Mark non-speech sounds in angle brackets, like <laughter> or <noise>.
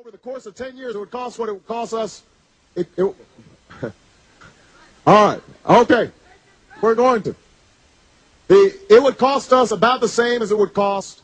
over the course of 10 years, it would cost what it would cost us. It, it, <laughs> all right. Okay. We're going to. The, it would cost us about the same as it would cost